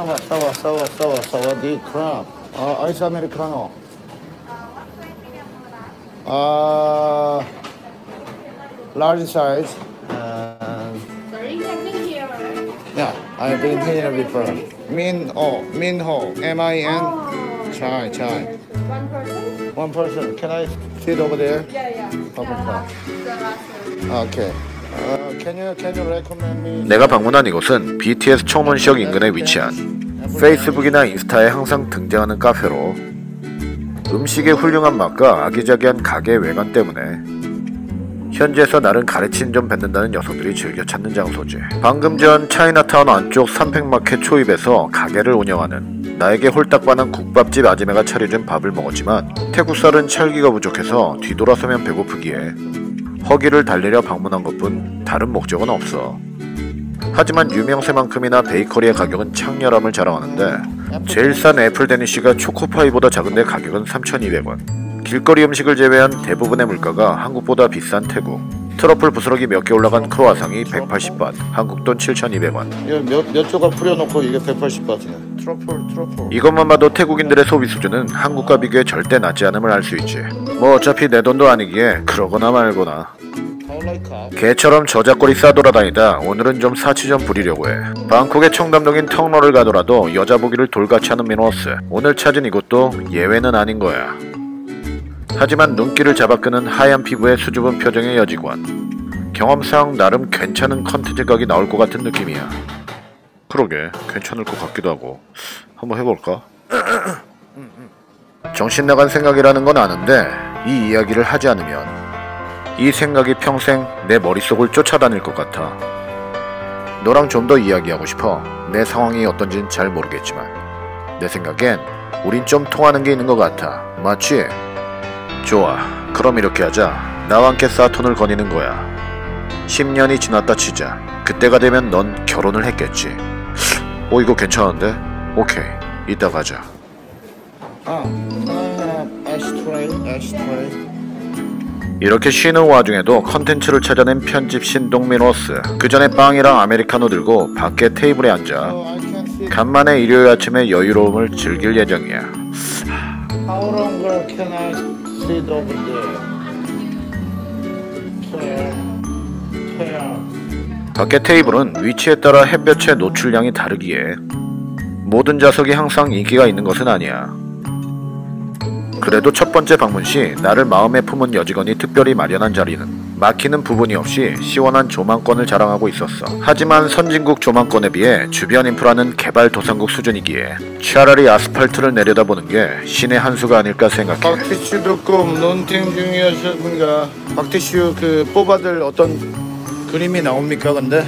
사와 사와 사와 사와 사와디 크랍 아 아이스 아메리카노 아 large size and Sorry, you have been here. yeah I've been here before 민호 민호 M I N chai chai One person? one person can I sit over there Yeah, yeah. Okay. The last one. okay 내가 방문한 이곳은 BTS 청문시역 인근에 위치한 페이스북이나 인스타에 항상 등장하는 카페로 음식의 훌륭한 맛과 아기자기한 가게 외관 때문에 현지에서 나를 가르친 좀 뱉는다는 여성들이 즐겨 찾는 장소지. 방금 전 차이나타운 안쪽 삼팩마켓 초입에서 가게를 운영하는 나에게 홀딱 반한 국밥집 아지매가 차려준 밥을 먹었지만 태국 쌀은 찰기가 부족해서 뒤돌아서면 배고프기에 허기를 달래려 방문한 것뿐 다른 목적은 없어. 하지만 유명세만큼이나 베이커리의 가격은 창렬함을 자랑하는데 제일 싼 apple danish가 초코파이보다 작은데 가격은 3,200원. 길거리 음식을 제외한 대부분의 물가가 한국보다 비싼 태국. 트러플 부스러기 몇 개 올라간 크로아상이 180바, 한국 돈 7,200원. 몇 몇 조각 뿌려놓고 이게 180바트네 트러플 트러플 이것만 봐도 태국인들의 소비 수준은 한국과 비교해 절대 낮지 않음을 알 수 있지. 뭐 어차피 내 돈도 아니기에 그러거나 말거나. 개처럼 저작거리 싸돌아다니다 오늘은 좀 사치 좀 부리려고 해. 방콕의 청담동인 텅러를 가더라도 여자 보기를 돌같이 하는 미노스. 오늘 찾은 이곳도 예외는 아닌 거야. 하지만 눈길을 잡아끄는 하얀 피부에 수줍은 표정의 여직원. 경험상 나름 괜찮은 컨텐츠 각이 나올 것 같은 느낌이야. 그러게 괜찮을 것 같기도 하고 한번 해볼까? 정신 나간 생각이라는 건 아는데 이 이야기를 하지 않으면 이 생각이 평생 내 머릿속을 쫓아다닐 것 같아. 너랑 좀 더 이야기하고 싶어. 내 상황이 어떤진 잘 모르겠지만 내 생각엔 우린 좀 통하는 게 있는 것 같아. 맞지? 좋아. 그럼 이렇게 하자. 나와 함께 사톤을 거니는 거야. 10년이 지났다 치자. 그때가 되면 넌 결혼을 했겠지. 오 이거 괜찮은데? 오케이. 이따 가자. 아 ashtray 이렇게 쉬는 와중에도 컨텐츠를 찾아낸 편집 신동민호스 그 전에 빵이랑 아메리카노 들고 밖에 테이블에 앉아 sit 간만에 일요일 아침에 여유로움을 즐길 예정이야 How longer can I sit over there? 밖에 테이블은 위치에 따라 햇볕의 노출량이 다르기에 모든 좌석이 항상 인기가 있는 것은 아니야 그래도 첫 번째 방문 시 나를 마음에 품은 여직원이 특별히 마련한 자리는 막히는 부분이 없이 시원한 조망권을 자랑하고 있었어. 하지만 선진국 조망권에 비해 주변 인프라는 개발도상국 수준이기에 차라리 아스팔트를 내려다보는 게 신의 한 수가 아닐까 생각해. 박티슈도 꼭 논팅 중이었습니까? 박티슈 그 뽑아들 어떤 그림이 나옵니까 근데?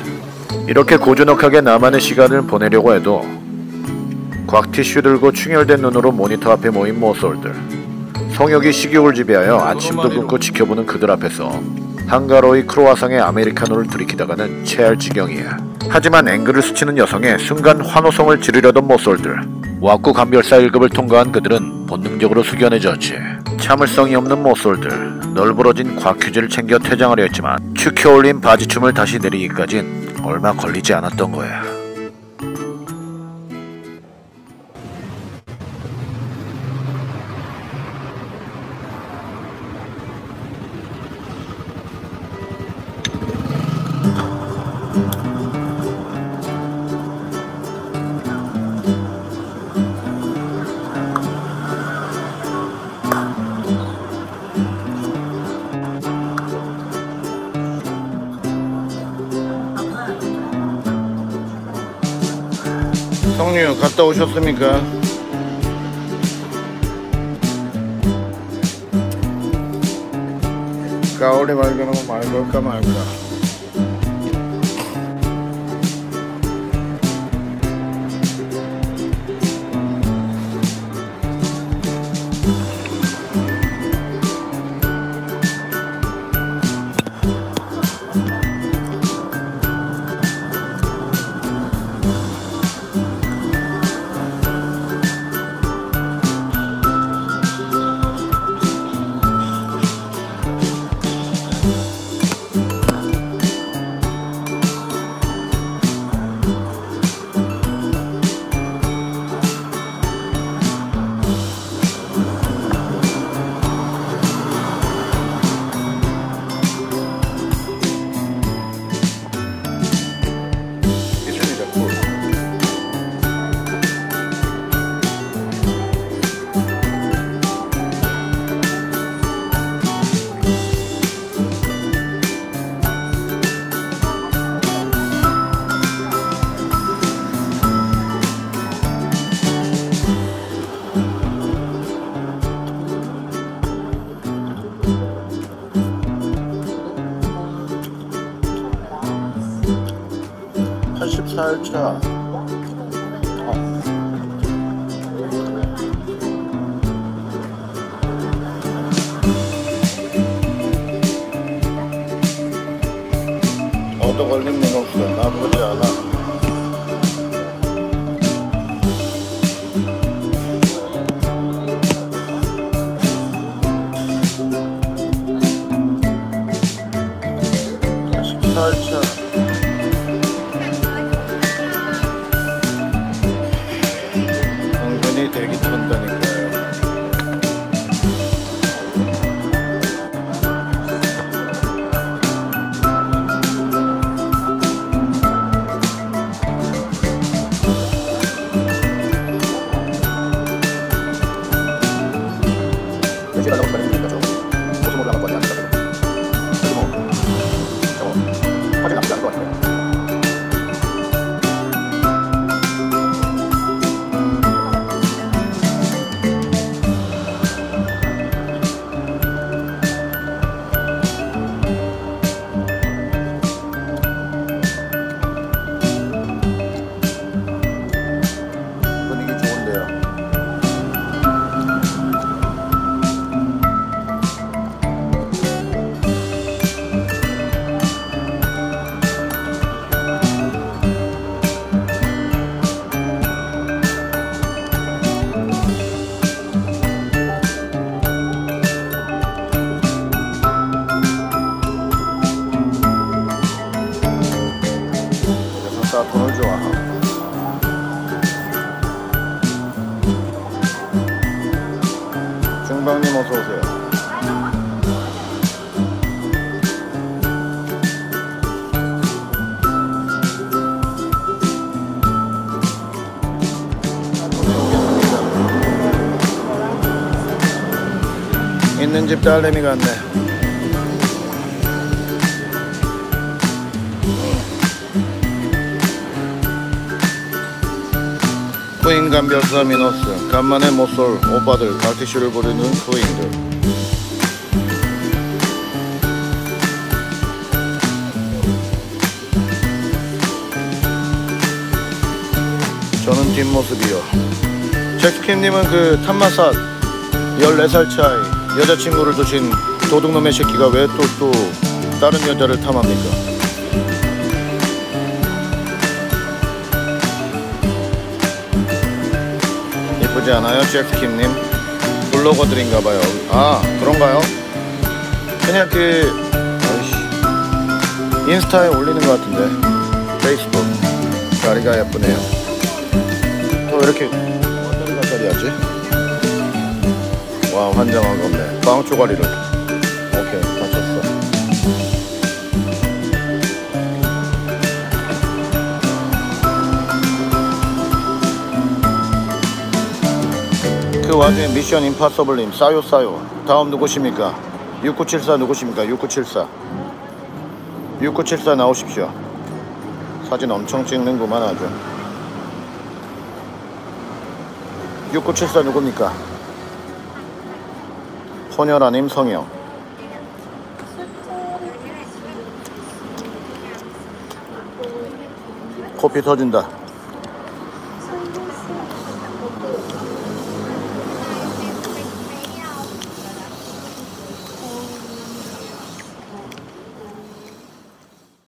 이렇게 고즈넉하게 나만의 시간을 보내려고 해도 곽티슈 들고 충혈된 눈으로 모니터 앞에 모인 모쏠들 성욕이 식욕을 지배하여 아침도 굶고 지켜보는 그들 앞에서 한가로이 크로아상의 아메리카노를 들이키다가는 체할 지경이야. 하지만 앵글을 스치는 여성의 순간 환호성을 지르려던 모쏠들 왁구 감별사 1급을 통과한 그들은 본능적으로 숙연해졌지. 참을성이 없는 모쏠들 널브러진 곽규지를 챙겨 퇴장하려 했지만 축혀 올린 바지춤을 다시 내리기까진 얼마 걸리지 않았던 거야 성류 갔다 오셨습니까? 가오리 말고는 말걸까 말거 라 살차. 얻어 걸린 민옥수 중방님 어서 오세요. 있는 집 딸내미 같네. 쿠인 감별사 미노스 간만에 못쏠 오빠들 갈티슈를 부르는 쿠인들. 저는 뒷모습이요. 잭스킨님은 그 탐마삿 14살 차이 여자친구를 두신 도둑놈의 새끼가 왜 또 또 다른 여자를 탐합니까 예쁘지 않아요, 잭스킴님? 블로거들인가봐요. 아, 그런가요? 그냥 그, 아이씨, 인스타에 올리는 것 같은데. 페이스북. 다리가 예쁘네요. 또 이렇게, 완전히 가까리 하지? 와, 환장하가 없네. 빵초가리를. 오케이, 맞췄어. 그 와중에 미션 임파서블님 싸요 싸요. 다음 누구십니까? 6974 누구십니까? 6974 6974 나오십시오. 사진 엄청 찍는구만 아주. 6974 누굽니까? 소녀 아님 성형. 코피 터진다